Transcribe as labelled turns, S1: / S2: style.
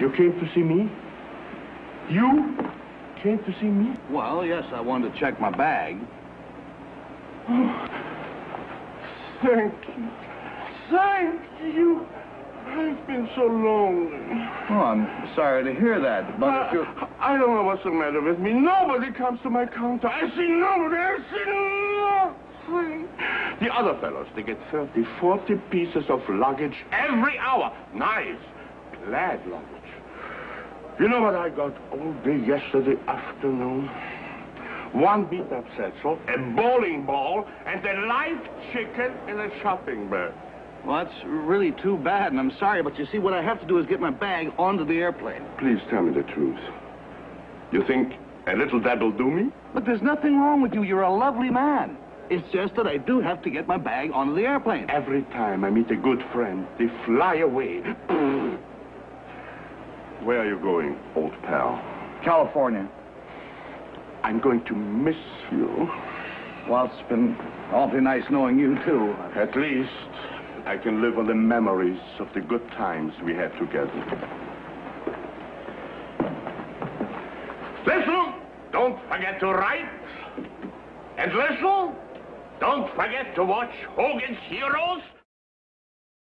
S1: You came to see me? You came to see me?
S2: Well, yes, I wanted to check my bag.
S1: Oh, Thank you. Thank you. I've been so lonely.
S2: Oh, I'm sorry to hear that, but if you...
S1: I, I don't know what's the matter with me. Nobody comes to my counter. I see nobody. I see nothing. The other fellows, they get 30, 40 pieces of luggage every hour. Nice, glad luggage. You know what I got all day yesterday afternoon? One beat-up satchel, a bowling ball, and a live chicken in a shopping bag.
S2: Well, that's really too bad, and I'm sorry, but you see, what I have to do is get my bag onto the airplane.
S1: Please tell me the truth. You think a little that'll do me?
S2: But there's nothing wrong with you. You're a lovely man. It's just that I do have to get my bag onto the airplane.
S1: Every time I meet a good friend, they fly away. Where are you going, old pal?
S2: California.
S1: I'm going to miss you.
S2: Well, it's been awfully nice knowing you, too.
S1: At least I can live on the memories of the good times we had together. Listen, don't forget to write. And listen, don't forget to watch Hogan's Heroes